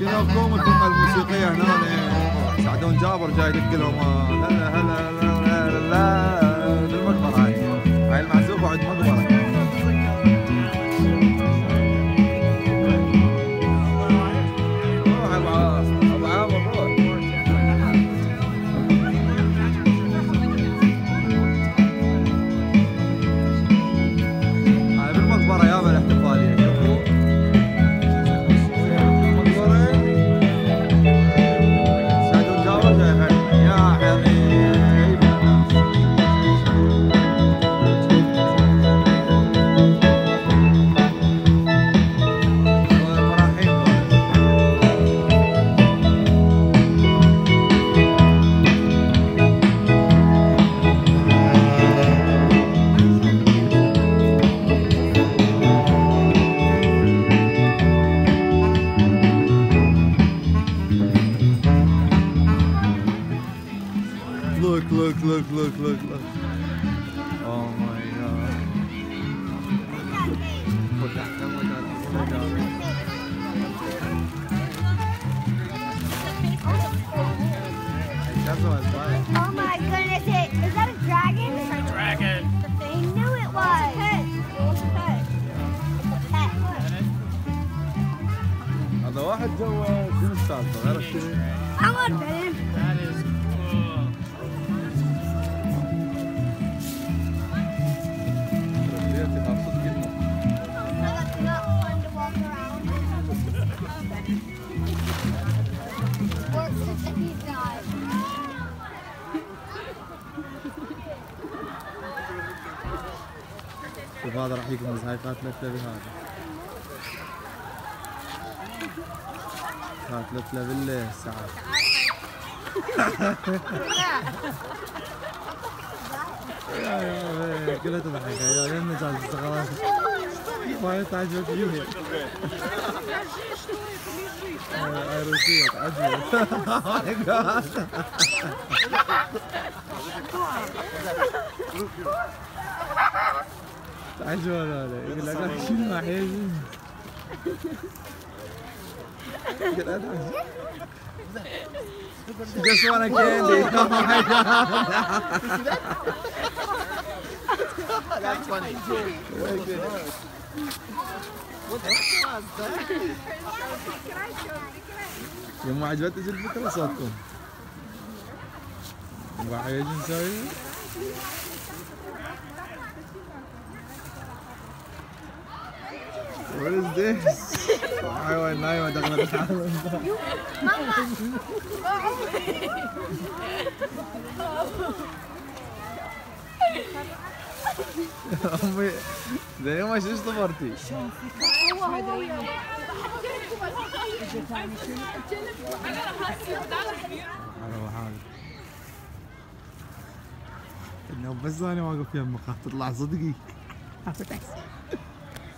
كنا بكم الفرقه الموسيقيه هنا سعدون جابر جاي يدق لهم هلا هلا هلا هلا هلا المقبره هاي هاي المعزوفه عند مقبره look, look, look, look. Oh my god. Put that, oh my god, oh my god. That's what I thought. Oh my goodness, it, is that a dragon? A dragon. I knew it was. It's a pet. It's a pet. هذا واحد جوا شنو السالفة؟ عرفت شوف هذا راح يقمز هاي قاتلة بهذا. قاتلة بالليل ساعات. يا يا كلها تضحك يا استغراب ما تعجبك هاي روسية تعجب هذا يقول لك شنو حيجي يقول أنا Just want a candy. Oh my god. That's funny. Very good. يوم عجبتك الفكرة صوتكم إيش نسوي؟ What is this? حيوان نايمة دخلت الحمام امي زي ما شو صبرتي؟ حلو حالي انه بس أنا واقف يمك تطلع صدقي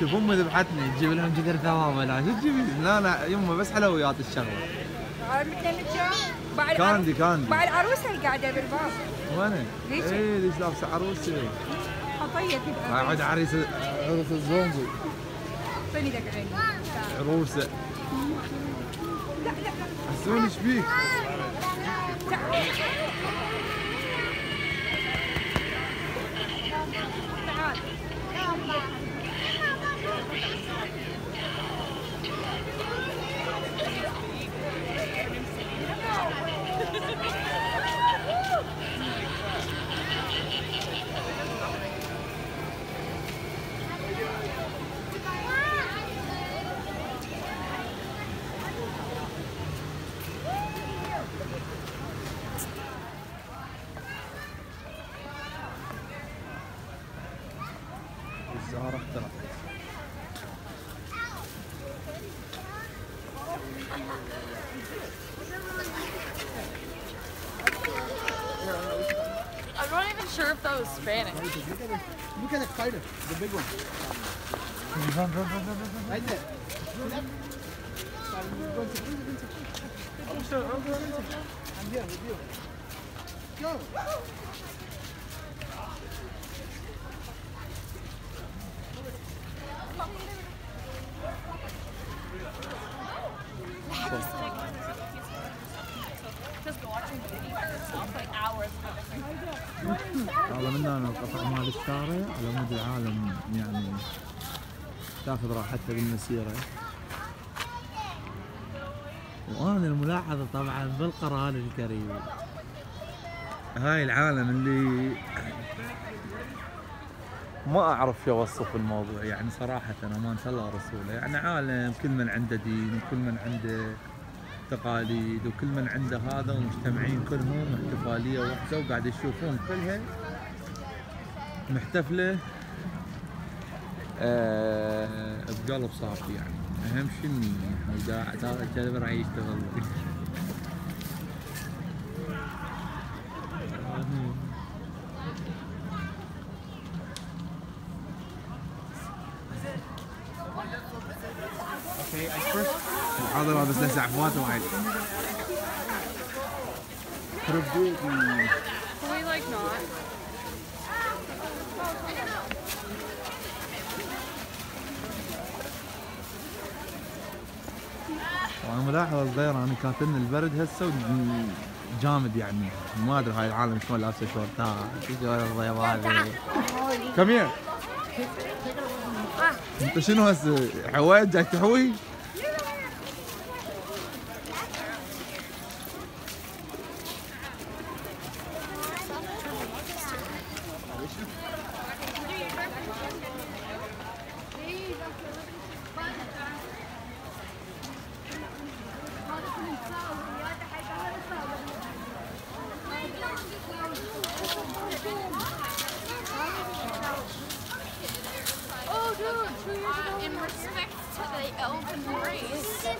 شوف أمي ذبحتني. تجيب لهم جدر ثوابه لا شو تجيبي لا لا يمه بس حلويات الشغلة. بعد كاندي كاندي. بعد العروسه اللي قاعدة بالباب. وين؟ ليش؟ إيه ليش لابسة عروسه؟ خطية قاعد عريس عروس الزومبي. اعطيني دقعين عروسه حسون إيش فيك؟ I'm not even sure if that was Spanish. Look at the spider, the big one. Run, run, run, run, run. Right there. I'm. I'm here with you. Go. Thank you. Different هذا من هنا القطع مال الشارع على مود العالم يعني تاخذ راحتها بالمسيرة. وأنا الملاحظة طبعا بالقرآن الكريم. هاي العالم اللي ما أعرف شو اوصف الموضوع يعني صراحة أمان الله رسوله. يعني عالم كل من عنده دين وكل من عنده تقاليد وكل من عنده هذا ومجتمعين كلهم احتفالية واحدة وقاعد يشوفون كلها محتفلة آه بقلب صافي يعني. أهم شيء هذا الكلب راح يشتغل الحاضر بس له زعفات وايد Can we like not? وأنا ملاحظ الصغير أنا كاتلني البرد هسه جامد يعني. ما أدري هاي العالم شلون لابسة شورتات شو الضيض هذه؟ كم هير أنت شنو هسه؟ حويت؟ جاي تحوي؟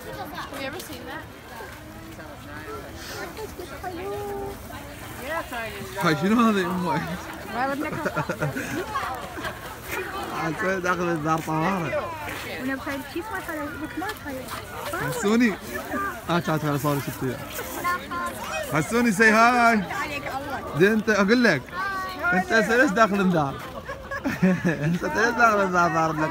Have you ever seen that? هاي شنو هذا يا امي؟ عاد تاخذ الدار طوارئ وأنا بخيل كيف ما خلي بك ما خلي حسوني آه على صار شفتي حسوني سي هاي دي انت أقول لك انت ليش داخل الدار؟ انت ليش داخل الدار ضارب لك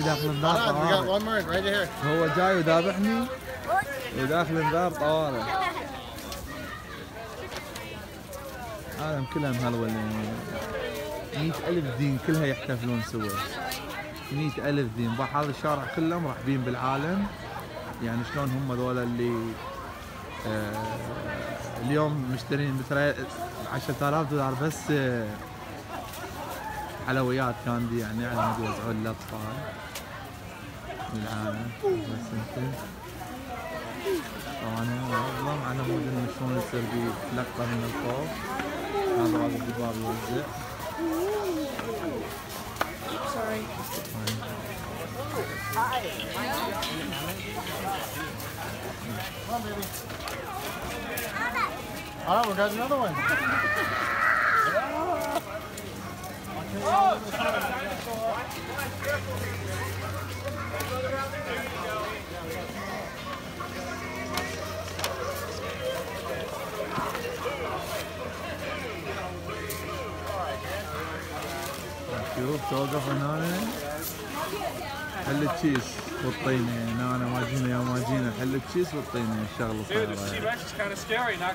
داخل الدار We got طوارئ one more right here. هو جاي وذابحني. وداخل الدار طوارئ. عالم كلها مئة ألف دين كلها يحتفلون سوا. مئة ألف دين. بح هذا الشارع كله مرحبين بالعالم. يعني شلون هم ذولا اللي آه اليوم مشترين مثلا 10000 دولار بس آه حلويات candy يعني على مود يوزعون للاطفال بالعالم. بس أنت. طبعا والله على مود إنه شلون يصير بي لقطة من الفوق. هذا واقف بالباب يوزع. All right, we got another one. شوف توقف هنا حل تشيس والطينه هنا انا ما جينا يا ما جينا حل تشيس والطينه الشغله Dude, the صايره